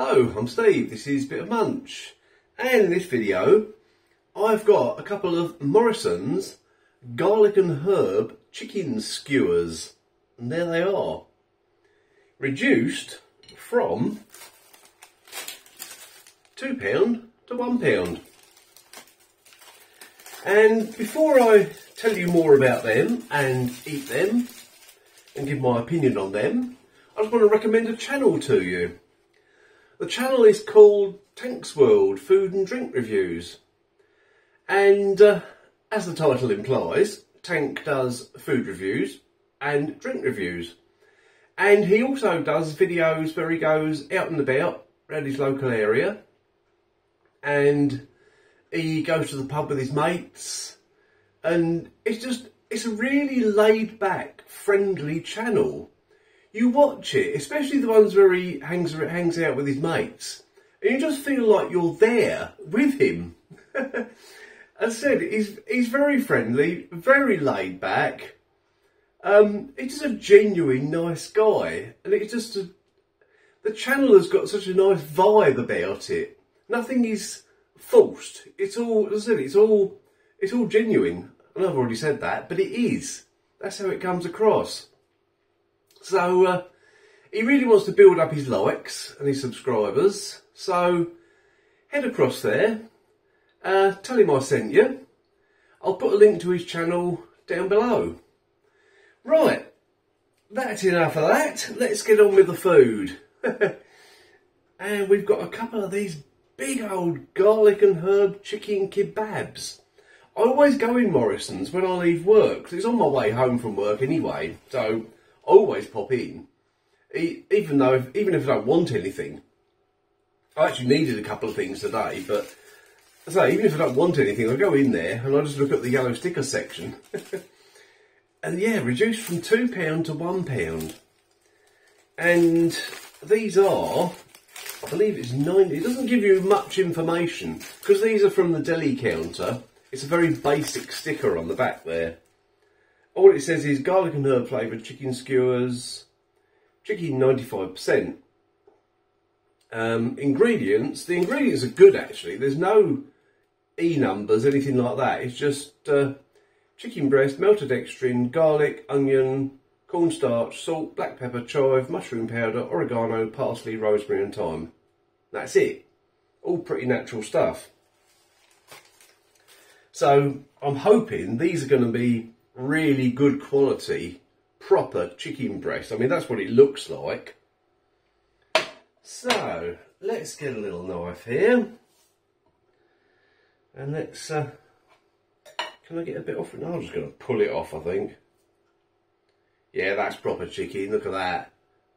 Hello, I'm Steve, this is Bit of Munch. And in this video I've got a couple of Morrison's garlic and herb chicken skewers. And there they are. Reduced from £2 to £1 and before I tell you more about them and eat them and give my opinion on them I just want to recommend a channel to you. The channel is called Tank's World Food and Drink Reviews. And uh, as the title implies, Tank does food reviews and drink reviews. And he also does videos where he goes out and about around his local area. And he goes to the pub with his mates. And it's just, it's a really laid back, friendly channel you watch it, especially the ones where he hangs hangs out with his mates, and you just feel like you're there with him. As I said, he's he's very friendly, very laid back. Um, he's a genuine nice guy, and it's just a, the channel has got such a nice vibe about it. Nothing is forced. It's all, as I said, it's all it's all genuine. And I've already said that, but it is. That's how it comes across. So uh, he really wants to build up his likes and his subscribers. So head across there, uh, tell him I sent you. I'll put a link to his channel down below. Right, that's enough of that. Let's get on with the food. and we've got a couple of these big old garlic and herb chicken kebabs. I always go in Morrison's when I leave work, it's on my way home from work anyway. So always pop in, even though if, even if I don't want anything. I actually needed a couple of things today, but I say even if I don't want anything, I go in there and I just look at the yellow sticker section, and yeah, reduced from two pound to one pound, and these are. I believe it's 90. It doesn't give you much information because these are from the deli counter. It's a very basic sticker on the back there all it says is garlic and herb flavoured chicken skewers, chicken 95%. Um, ingredients, the ingredients are good actually. There's no E numbers, anything like that. It's just uh, chicken breast, maltodextrin, garlic, onion, cornstarch, salt, black pepper, chive, mushroom powder, oregano, parsley, rosemary and thyme. That's it. All pretty natural stuff. So I'm hoping these are going to be really good quality, proper chicken breast. I mean, that's what it looks like. So, let's get a little knife here. And let's, uh, can I get a bit off? No, I'm just going to pull it off, I think. Yeah, that's proper chicken. Look at that.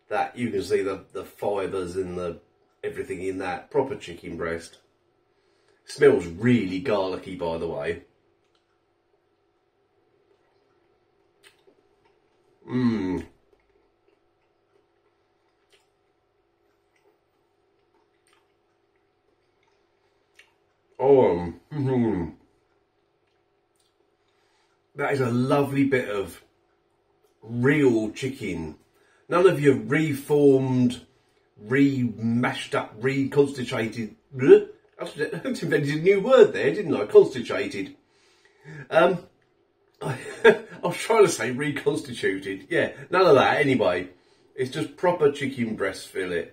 That, you can see the, the fibres and the everything in that. Proper chicken breast. Smells really garlicky, by the way. Mmm. Oh, um, mm, that is a lovely bit of real chicken. None of your reformed, re-mashed up, reconstituted. I invented a new word there, didn't I? Constituted. Um, I, I was trying to say reconstituted. Yeah, none of that anyway. It's just proper chicken breast fillet.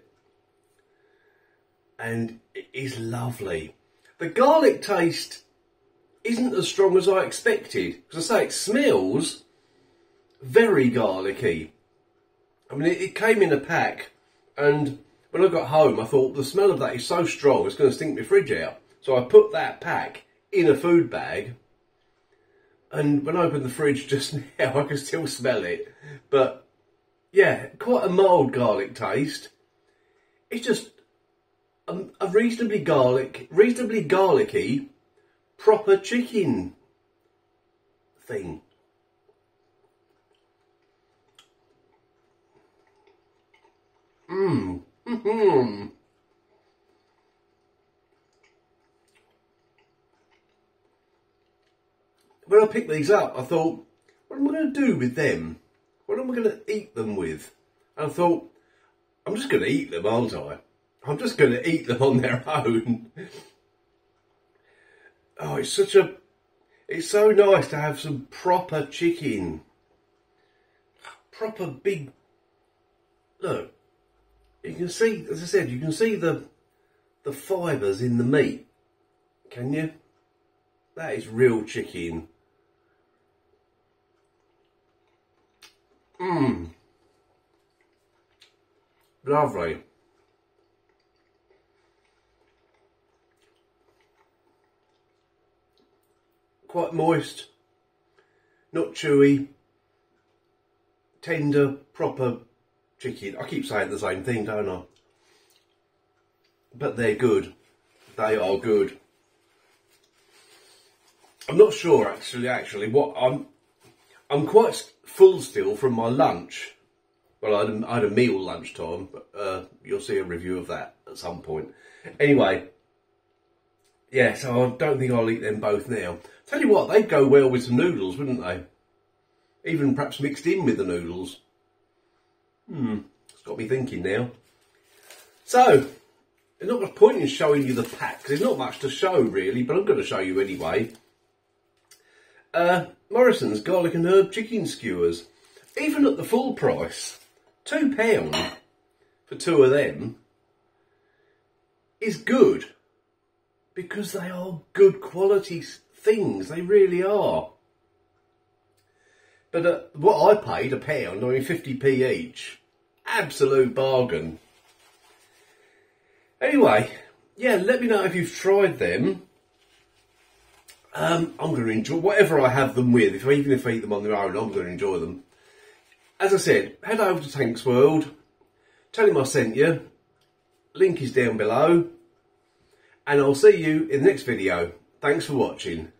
And it is lovely. The garlic taste isn't as strong as I expected. Because I say it smells very garlicky. I mean, it, it came in a pack and when I got home, I thought the smell of that is so strong, it's going to stink my fridge out. So I put that pack in a food bag and when I opened the fridge just now, I can still smell it. But yeah, quite a mild garlic taste. It's just a, a reasonably garlic, reasonably garlicky, proper chicken thing. Mmm. Mmm. when I picked these up, I thought, what am I going to do with them? What am I going to eat them with? And I thought, I'm just going to eat them, aren't I? I'm just going to eat them on their own. Oh, it's such a, it's so nice to have some proper chicken. Proper big, look, you can see, as I said, you can see the, the fibres in the meat. Can you? That is real chicken. Mmm. Lovely. Quite moist, not chewy, tender, proper chicken. I keep saying the same thing, don't I? But they're good. They are good. I'm not sure actually. Actually, what I'm I'm quite full still from my lunch. Well, I had a, I had a meal lunchtime, but uh, you'll see a review of that at some point. Anyway, yeah, so I don't think I'll eat them both now. Tell you what, they'd go well with some noodles, wouldn't they? Even perhaps mixed in with the noodles. Hmm, it's got me thinking now. So, there's not much point in showing you the pack, there's not much to show really, but I'm going to show you anyway. Uh, Morrison's garlic and herb chicken skewers. Even at the full price, £2 for two of them is good because they are good quality things. They really are. But uh, what I paid, a pound, I mean 50p each, absolute bargain. Anyway, yeah, let me know if you've tried them. Um, I'm going to enjoy whatever I have them with. If even if I eat them on their own, I'm going to enjoy them. As I said, head over to Tanks World. Tell him I sent you. Link is down below. And I'll see you in the next video. Thanks for watching.